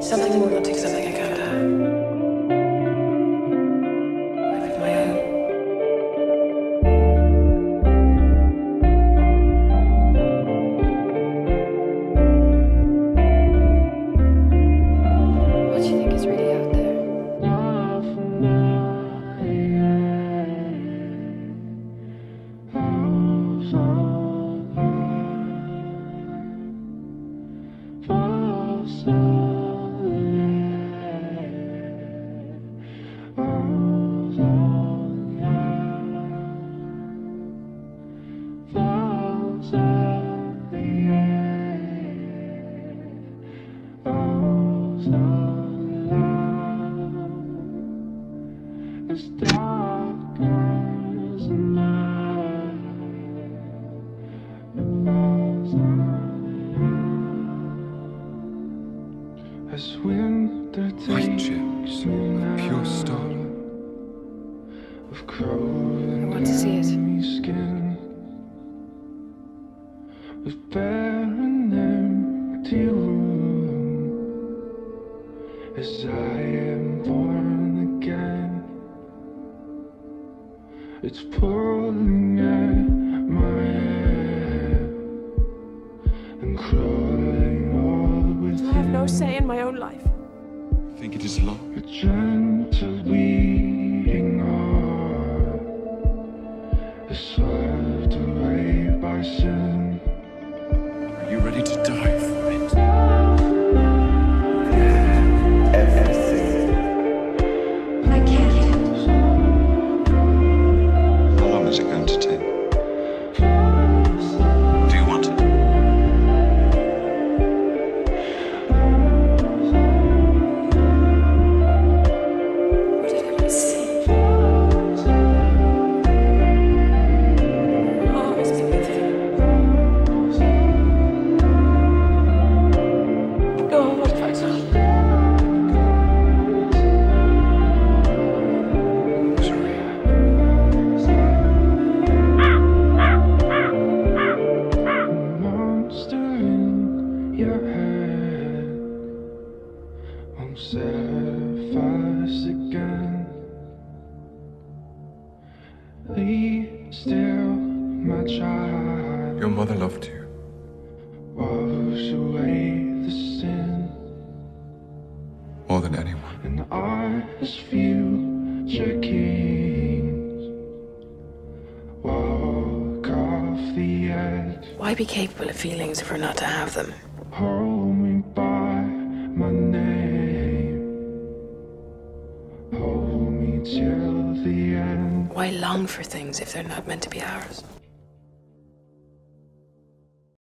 Something more wanting something I can't have. Life of my own. What do you think is really out there? It's dark as night. It falls on As winter White takes chips, pure now starlight. Of clothing I want to see it. me skin With barren empty room As I am born It's pulling at my hair And crawling all I have no say in my own life. I Think it is love? a gentle your head won't surface again. Leave still, my child. Your mother loved you. Wash away the sin, More than anyone. and I, as future kings, walk off the edge. Why be capable of feelings if we're not to have them? Hold me by my name. Hold me till the end. Why long for things if they're not meant to be ours?